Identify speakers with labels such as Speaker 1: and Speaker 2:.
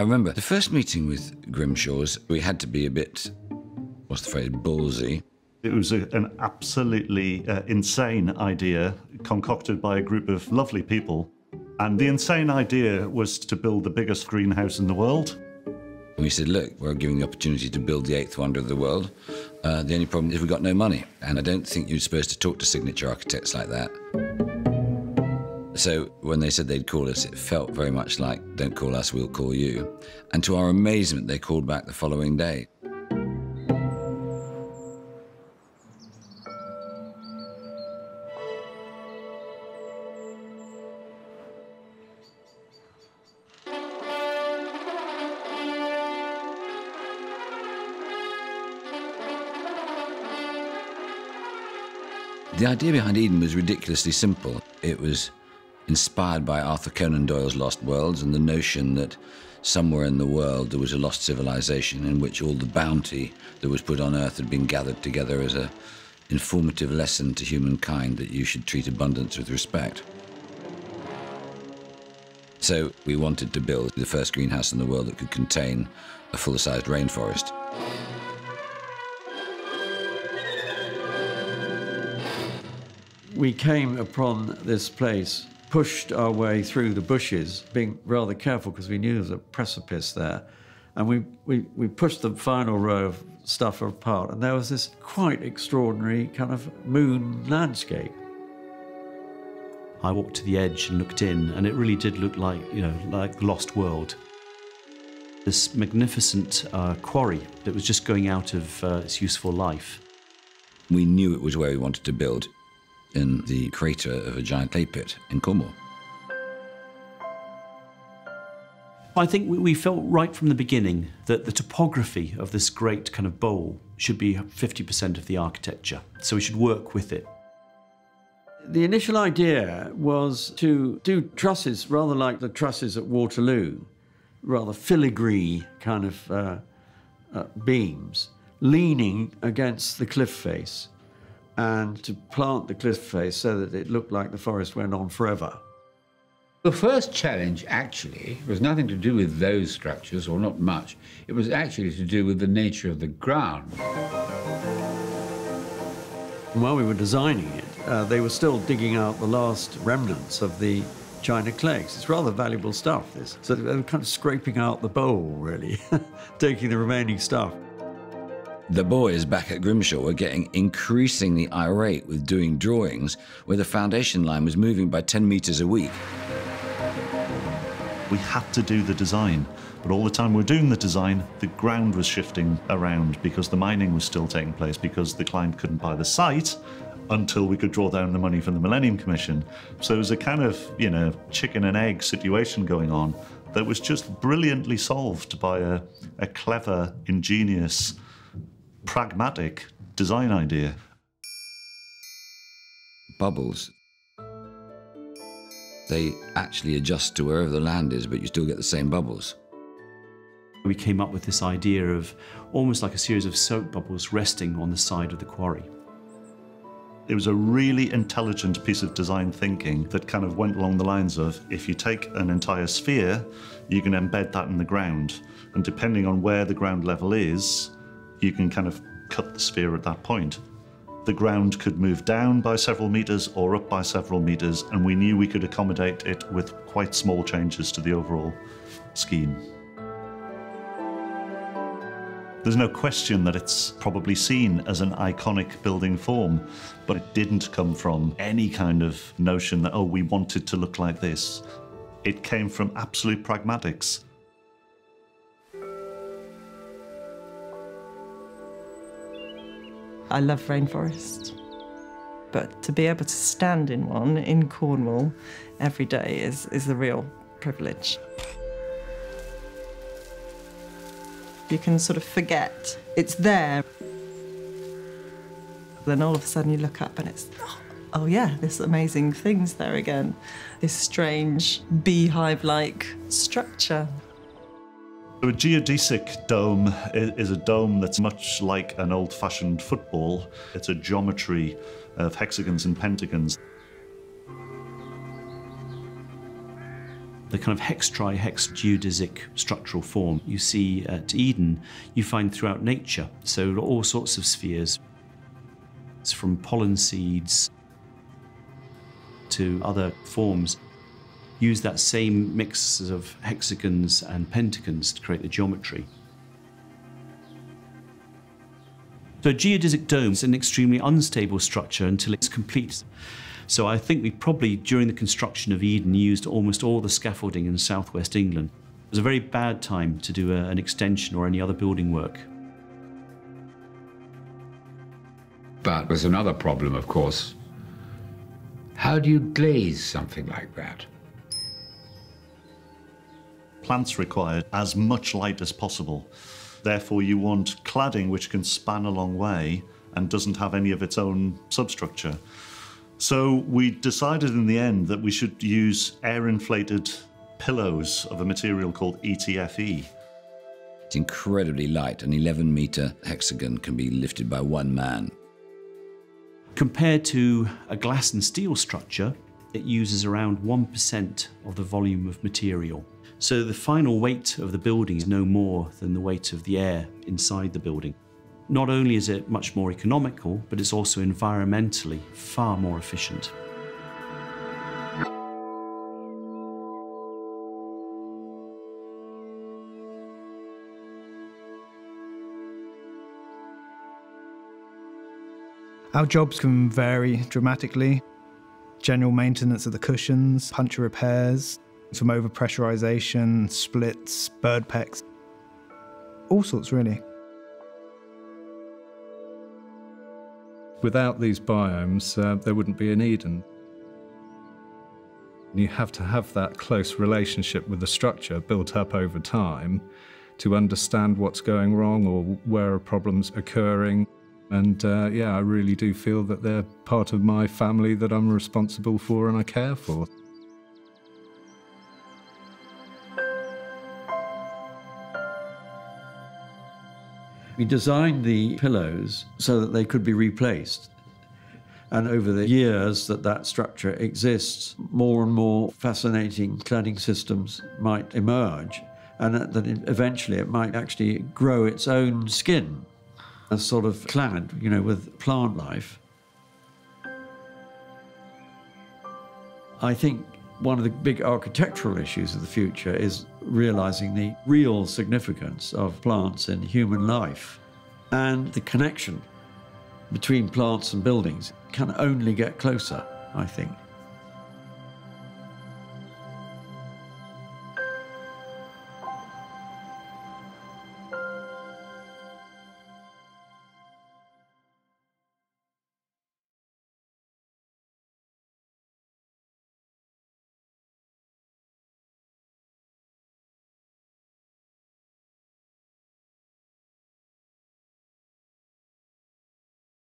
Speaker 1: I remember the first meeting with Grimshaws, we had to be a bit, what's the phrase, ballsy.
Speaker 2: It was a, an absolutely uh, insane idea concocted by a group of lovely people. And the insane idea was to build the biggest greenhouse in the world.
Speaker 1: And we said, look, we're giving the opportunity to build the eighth wonder of the world. Uh, the only problem is we've got no money. And I don't think you're supposed to talk to signature architects like that. So when they said they'd call us, it felt very much like, don't call us, we'll call you. And to our amazement, they called back the following day. The idea behind Eden was ridiculously simple. It was inspired by Arthur Conan Doyle's Lost Worlds and the notion that somewhere in the world there was a lost civilization in which all the bounty that was put on earth had been gathered together as a informative lesson to humankind that you should treat abundance with respect. So we wanted to build the first greenhouse in the world that could contain a full-sized rainforest.
Speaker 3: we came upon this place, pushed our way through the bushes, being rather careful because we knew there was a precipice there. And we, we, we pushed the final row of stuff apart, and there was this quite extraordinary kind of moon landscape.
Speaker 4: I walked to the edge and looked in, and it really did look like, you know, like the lost world. This magnificent uh, quarry that was just going out of uh, its useful life.
Speaker 1: We knew it was where we wanted to build in the crater of a giant clay pit in Cornwall.
Speaker 4: I think we felt right from the beginning that the topography of this great kind of bowl should be 50% of the architecture, so we should work with it.
Speaker 3: The initial idea was to do trusses rather like the trusses at Waterloo, rather filigree kind of uh, uh, beams, leaning against the cliff face and to plant the cliff face so that it looked like the forest went on forever.
Speaker 5: The first challenge actually was nothing to do with those structures, or not much. It was actually to do with the nature of the ground.
Speaker 3: And while we were designing it, uh, they were still digging out the last remnants of the china clays. It's rather valuable stuff, this. So they were kind of scraping out the bowl, really, taking the remaining stuff.
Speaker 1: The boys back at Grimshaw were getting increasingly irate with doing drawings where the foundation line was moving by 10 metres a week.
Speaker 2: We had to do the design, but all the time we were doing the design, the ground was shifting around because the mining was still taking place because the client couldn't buy the site until we could draw down the money from the Millennium Commission. So it was a kind of, you know, chicken and egg situation going on that was just brilliantly solved by a, a clever, ingenious pragmatic design idea.
Speaker 1: Bubbles. They actually adjust to wherever the land is, but you still get the same bubbles.
Speaker 4: We came up with this idea of almost like a series of soap bubbles resting on the side of the quarry.
Speaker 2: It was a really intelligent piece of design thinking that kind of went along the lines of if you take an entire sphere, you can embed that in the ground. And depending on where the ground level is, you can kind of cut the sphere at that point. The ground could move down by several metres or up by several metres, and we knew we could accommodate it with quite small changes to the overall scheme. There's no question that it's probably seen as an iconic building form, but it didn't come from any kind of notion that, oh, we wanted to look like this. It came from absolute pragmatics.
Speaker 6: I love rainforests. But to be able to stand in one in Cornwall every day is, is a real privilege. You can sort of forget it's there. Then all of a sudden you look up and it's, oh yeah, this amazing thing's there again. This strange beehive-like structure.
Speaker 2: A geodesic dome is a dome that's much like an old fashioned football. It's a geometry of hexagons and pentagons.
Speaker 4: the kind of hex tri hex geodesic structural form you see at Eden, you find throughout nature. So, all sorts of spheres, it's from pollen seeds to other forms, use that same mix of hexagons and pentagons to create the geometry. So, a geodesic dome is an extremely unstable structure until it's complete. So I think we probably, during the construction of Eden, used almost all the scaffolding in southwest England. It was a very bad time to do a, an extension or any other building work.
Speaker 5: But there's another problem, of course. How do you glaze something like that?
Speaker 2: Plants require as much light as possible. Therefore, you want cladding which can span a long way and doesn't have any of its own substructure. So we decided in the end that we should use air inflated pillows of a material called ETFE.
Speaker 1: It's incredibly light. An 11 meter hexagon can be lifted by one man.
Speaker 4: Compared to a glass and steel structure, it uses around 1% of the volume of material. So the final weight of the building is no more than the weight of the air inside the building. Not only is it much more economical, but it's also environmentally far more efficient.
Speaker 7: Our jobs can vary dramatically. General maintenance of the cushions, puncture repairs, from overpressurization, splits, bird pecks, all sorts really.
Speaker 8: Without these biomes, uh, there wouldn't be an Eden. You have to have that close relationship with the structure built up over time to understand what's going wrong or where are problems occurring. And uh, yeah, I really do feel that they're part of my family that I'm responsible for and I care for.
Speaker 3: We designed the pillows so that they could be replaced. And over the years that that structure exists, more and more fascinating cladding systems might emerge, and that eventually it might actually grow its own skin, a sort of clad, you know, with plant life. I think one of the big architectural issues of the future is realizing the real significance of plants in human life and the connection between plants and buildings can only get closer, I think.